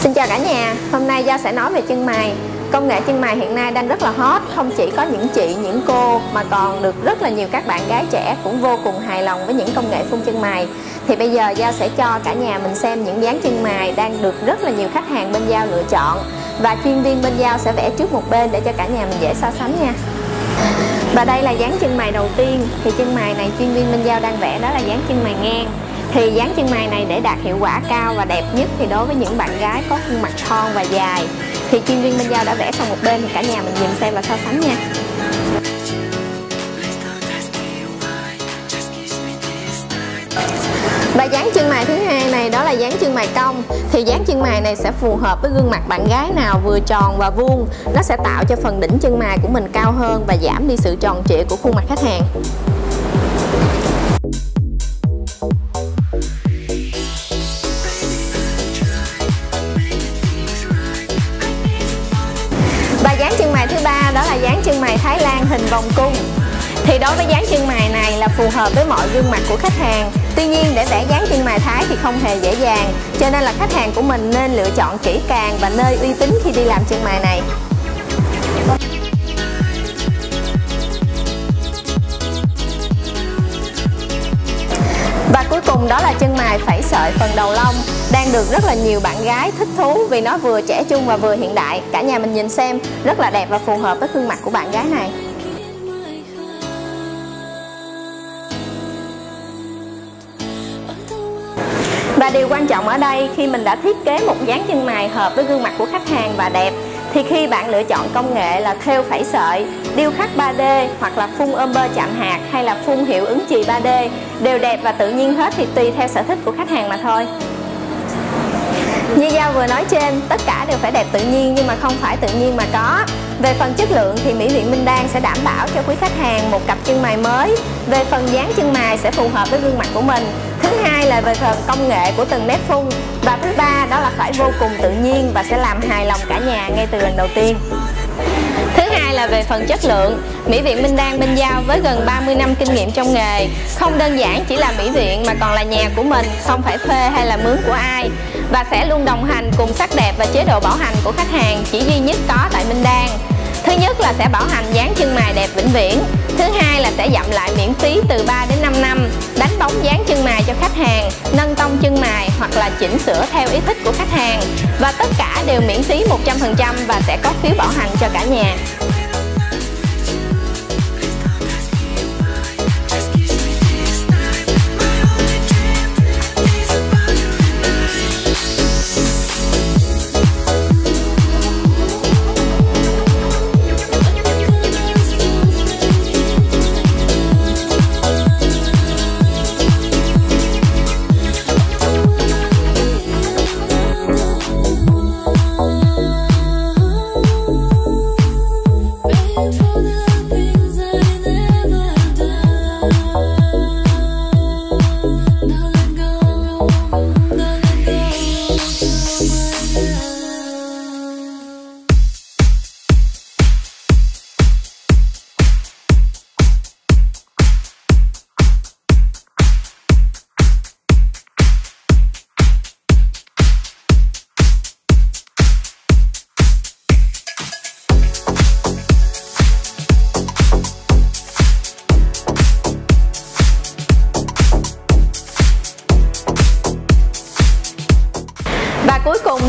Xin chào cả nhà, hôm nay Giao sẽ nói về chân mày. Công nghệ chân mày hiện nay đang rất là hot Không chỉ có những chị, những cô Mà còn được rất là nhiều các bạn gái trẻ Cũng vô cùng hài lòng với những công nghệ phun chân mày. Thì bây giờ Giao sẽ cho cả nhà mình xem những dáng chân mày Đang được rất là nhiều khách hàng bên Giao lựa chọn. Và chuyên viên bên Giao sẽ vẽ trước một bên Để cho cả nhà mình dễ so sánh nha. Và đây là dáng chân mày đầu tiên. Thì chân mày này chuyên viên bên Giao đang vẽ đó là dáng chân mày ngang thì dáng chân mày này để đạt hiệu quả cao và đẹp nhất thì đối với những bạn gái có khuôn mặt thon và dài. Thì chuyên viên bên Giao đã vẽ xong một bên thì cả nhà mình nhìn xem và so sánh nha. Và dáng chân mày thứ hai này, đó là dáng chân mày cong. Thì dáng chân mày này sẽ phù hợp với gương mặt bạn gái nào vừa tròn và vuông. Nó sẽ tạo cho phần đỉnh chân mày của mình cao hơn và giảm đi sự tròn trịa của khuôn mặt khách hàng. Đó là dáng chân mày Thái Lan hình vòng cung. Thì đối với dáng chân mày này là phù hợp với mọi gương mặt của khách hàng. Tuy nhiên, để vẽ dáng chân mày Thái thì không hề dễ dàng. Cho nên là khách hàng của mình nên lựa chọn kỹ càng và nơi uy tín khi đi làm chân mày này. Và cuối cùng đó là chân mày phẩy sợi phần đầu lông. Đang được rất là nhiều bạn gái thích thú vì nó vừa trẻ trung và vừa hiện đại. Cả nhà mình nhìn xem, rất là đẹp và phù hợp với gương mặt của bạn gái này. Và điều quan trọng ở đây, khi mình đã thiết kế một dáng chân mày hợp với gương mặt của khách hàng và đẹp thì khi bạn lựa chọn công nghệ là thêu phẩy sợi, điêu khắc 3D hoặc là phun ôm bơ chạm hạt hay là phun hiệu ứng chì 3D đều đẹp và tự nhiên hết thì tùy theo sở thích của khách hàng mà thôi. Như Giao vừa nói trên, tất cả đều phải đẹp tự nhiên nhưng mà không phải tự nhiên mà có. Về phần chất lượng thì Mỹ Viện Minh Đan sẽ đảm bảo cho quý khách hàng một cặp chân mày mới. Về phần dáng chân mày sẽ phù hợp với gương mặt của mình. Thứ hai là về phần công nghệ của từng nét phun. Và thứ ba, đó là phải vô cùng tự nhiên và sẽ làm hài lòng cả nhà ngay từ lần đầu tiên. Thứ hai là về phần chất lượng. Mỹ viện Minh Đan bên Giao với gần 30 năm kinh nghiệm trong nghề. Không đơn giản chỉ là mỹ viện mà còn là nhà của mình, Không phải thuê hay là mướn của ai. Và sẽ luôn đồng hành cùng sắc đẹp và chế độ bảo hành của khách hàng Chỉ duy nhất có tại Minh Đan. Thứ nhất là sẽ bảo hành dáng chân mày đẹp vĩnh viễn. Thứ hai là sẽ dặm lại miễn phí từ 3 đến 5 năm. Đánh bóng dáng chân mày cho khách hàng, Nâng tông chân mày hoặc là chỉnh sửa theo ý thích của khách hàng. Và tất cả đều miễn phí 100% và sẽ có phiếu bảo hành cho cả nhà.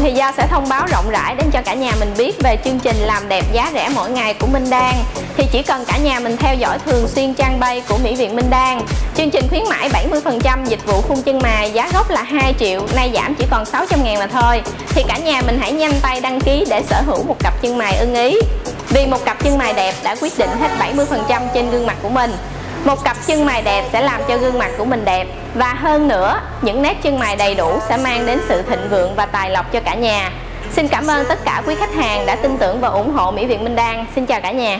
Thì Giao sẽ thông báo rộng rãi đến cho cả nhà mình biết về chương trình làm đẹp giá rẻ mỗi ngày của Minh Đan. Thì chỉ cần cả nhà mình theo dõi thường xuyên trang bay của Mỹ Viện Minh Đan. Chương trình khuyến mãi 70% dịch vụ khung chân mày giá gốc là 2 triệu, nay giảm chỉ còn 600 ngàn mà thôi. Thì cả nhà mình hãy nhanh tay đăng ký để sở hữu một cặp chân mày ưng ý. Vì một cặp chân mày đẹp đã quyết định hết 70% trên gương mặt của mình một cặp chân mày đẹp sẽ làm cho gương mặt của mình đẹp và hơn nữa, những nét chân mày đầy đủ sẽ mang đến sự thịnh vượng và tài lộc cho cả nhà. Xin cảm ơn tất cả quý khách hàng đã tin tưởng và ủng hộ Mỹ Viện Minh Đan. Xin chào cả nhà.